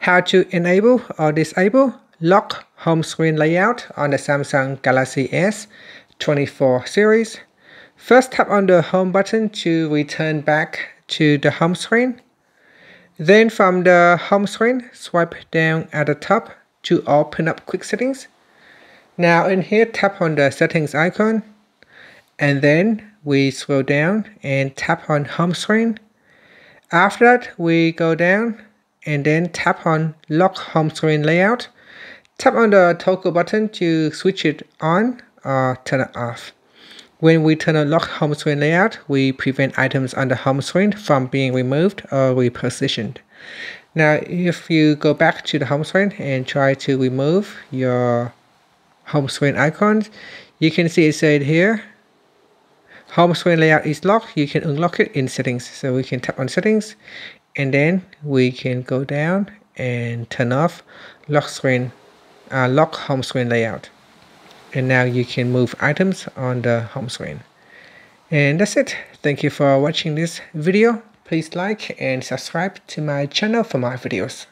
how to enable or disable lock home screen layout on the Samsung Galaxy S24 series. First tap on the home button to return back to the home screen. Then from the home screen, swipe down at the top to open up quick settings. Now in here, tap on the settings icon and then we scroll down and tap on home screen. After that, we go down and then tap on lock home screen layout. Tap on the toggle button to switch it on or turn it off. When we turn on lock home screen layout, we prevent items on the home screen from being removed or repositioned. Now, if you go back to the home screen and try to remove your home screen icons, you can see it said here, home screen layout is locked. You can unlock it in settings. So we can tap on settings and then we can go down and turn off lock screen, uh, lock home screen layout. And now you can move items on the home screen. And that's it. Thank you for watching this video. Please like and subscribe to my channel for more videos